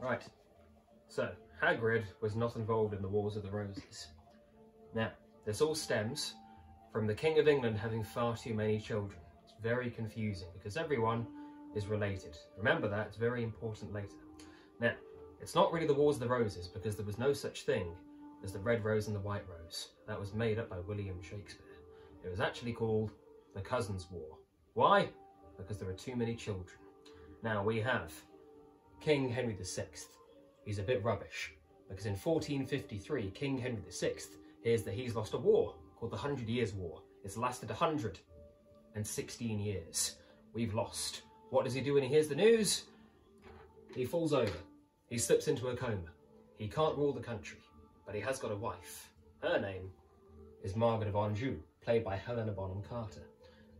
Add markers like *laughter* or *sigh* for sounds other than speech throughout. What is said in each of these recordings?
Right. So, Hagrid was not involved in the Wars of the Roses. Now, this all stems from the King of England having far too many children. It's very confusing because everyone is related. Remember that, it's very important later. Now, it's not really the Wars of the Roses because there was no such thing as the Red Rose and the White Rose. That was made up by William Shakespeare. It was actually called the Cousins' War. Why? Because there are too many children. Now we have King Henry VI. He's a bit rubbish because in 1453, King Henry VI hears that he's lost a war called the Hundred Years' War. It's lasted 116 years. We've lost. What does he do when he hears the news? He falls over. He slips into a coma. He can't rule the country, but he has got a wife. Her name is Margaret of Anjou, played by Helena Bonham Carter.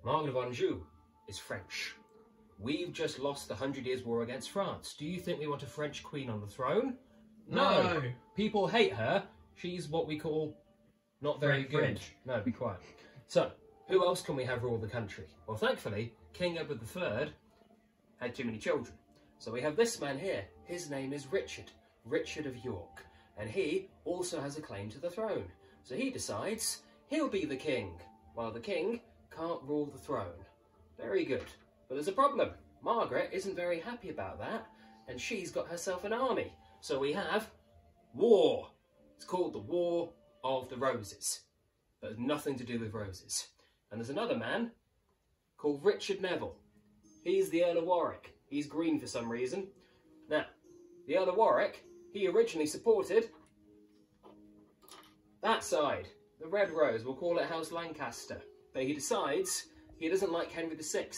Margaret of Anjou is French. We've just lost the Hundred Years' War against France. Do you think we want a French queen on the throne? No. People hate her. She's what we call not very French. good. French. No, be quiet. *laughs* So, who else can we have rule the country? Well, thankfully, King Edward III had too many children. So we have this man here. His name is Richard, Richard of York. And he also has a claim to the throne. So he decides he'll be the king, while the king can't rule the throne. Very good. But there's a problem. Margaret isn't very happy about that, and she's got herself an army. So we have war. It's called the War of the Roses, but it's nothing to do with roses. And there's another man called Richard Neville. He's the Earl of Warwick. He's green for some reason. Now, the Earl of Warwick, he originally supported that side, the Red Rose. We'll call it House Lancaster. But he decides he doesn't like Henry VI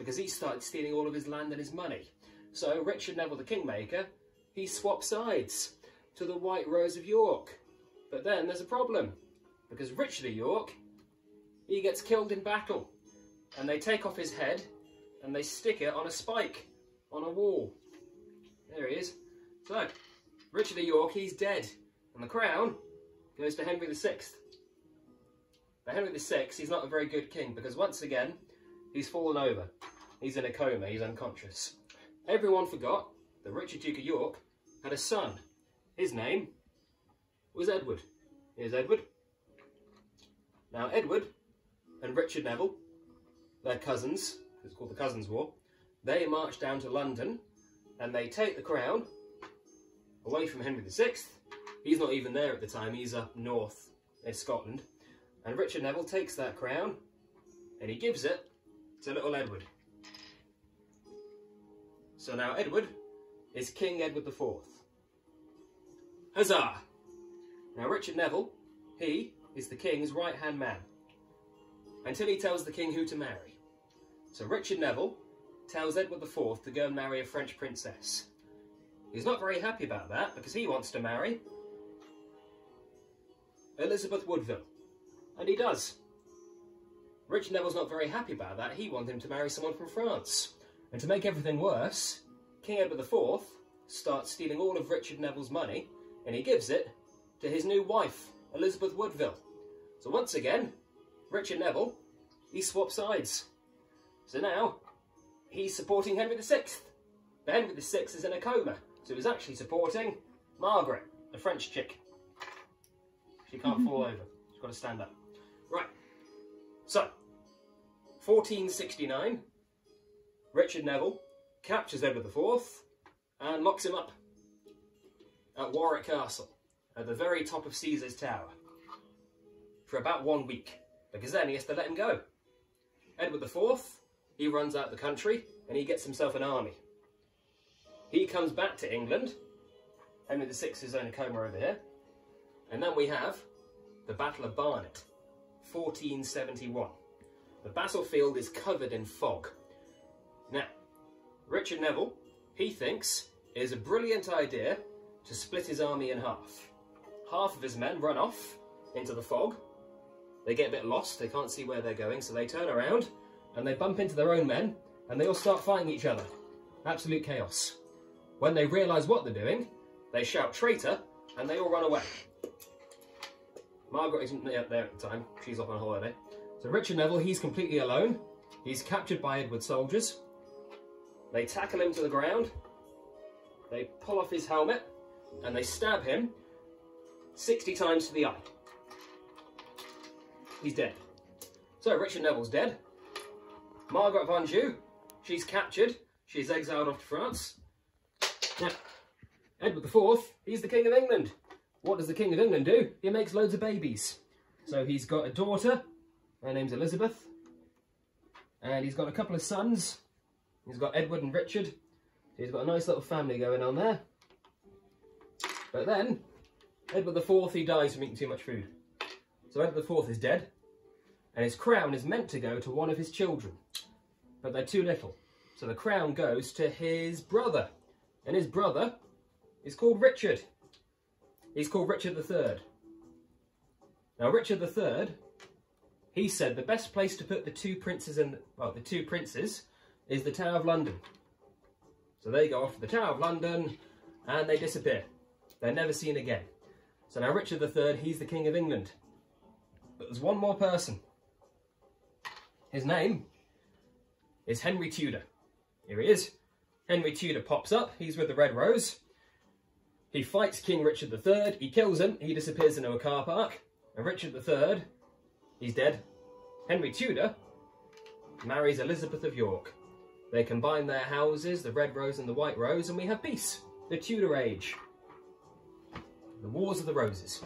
because he started stealing all of his land and his money. So Richard Neville, the Kingmaker, he swaps sides to the White Rose of York. But then there's a problem because Richard of York, he gets killed in battle and they take off his head and they stick it on a spike on a wall. There he is. So, Richard of York, he's dead. And the crown goes to Henry VI. But Henry VI, he's not a very good king because once again, he's fallen over. He's in a coma, he's unconscious. Everyone forgot that Richard Duke of York had a son. His name was Edward. Here's Edward. Now, Edward and Richard Neville, they're cousins, it's called the Cousins' War, they march down to London and they take the crown away from Henry VI. He's not even there at the time, he's up north in Scotland. And Richard Neville takes that crown and he gives it to little Edward. So now Edward is King Edward IV. Huzzah! Now Richard Neville, he is the king's right-hand man until he tells the king who to marry. So Richard Neville tells Edward IV to go and marry a French princess. He's not very happy about that because he wants to marry Elizabeth Woodville. And he does. Richard Neville's not very happy about that. He wants him to marry someone from France. And to make everything worse, King Edward IV starts stealing all of Richard Neville's money and he gives it to his new wife, Elizabeth Woodville. So once again, Richard Neville, he swaps sides. So now, he's supporting Henry VI. But Henry VI is in a coma, so he's actually supporting Margaret, the French chick. She can't mm-hmm. fall over. She's got to stand up. Right. So, 1469, Richard Neville captures Edward IV and locks him up at Warwick Castle, at the very top of Caesar's Tower, for about one week, because then he has to let him go. Edward IV, he runs out of the country and he gets himself an army. He comes back to England. Henry VI is in a coma over here. And then we have the Battle of Barnet, 1471. The battlefield is covered in fog. Now, Richard Neville, he thinks it is a brilliant idea to split his army in half. Half of his men run off into the fog. They get a bit lost, they can't see where they're going, so they turn around and they bump into their own men and they all start fighting each other. Absolute chaos. When they realise what they're doing, they shout traitor and they all run away. Margaret isn't there there at the time, she's off on holiday. So Richard Neville, he's completely alone. He's captured by Edward's soldiers. They tackle him to the ground they pull off his helmet and they stab him 60 times to the eye. He's dead. So Richard Neville's dead. Margaret of Anjou, she's captured. She's exiled off to France. Now, Edward IV, he's the King of England. What does the King of England do? He makes loads of babies. So he's got a daughter, her name's Elizabeth, and he's got a couple of sons. He's got Edward and Richard. He's got a nice little family going on there. But then, Edward IV, he dies from eating too much food. So Edward IV is dead, and his crown is meant to go to one of his children. But they're too little. So the crown goes to his brother. And his brother is called Richard. He's called Richard III. Now Richard III, he said the best place to put the two princes in, well, the two princes is the Tower of London. So they go off to the Tower of London and they disappear. They're never seen again. So now Richard III, he's the King of England. But there's one more person. His name is Henry Tudor. Here he is. Henry Tudor pops up. He's with the Red Rose. He fights King Richard III. He kills him. He disappears into a car park. And Richard III, he's dead. Henry Tudor marries Elizabeth of York. They combine their houses, the Red Rose and the White Rose, and we have peace. The Tudor Age. The Wars of the Roses.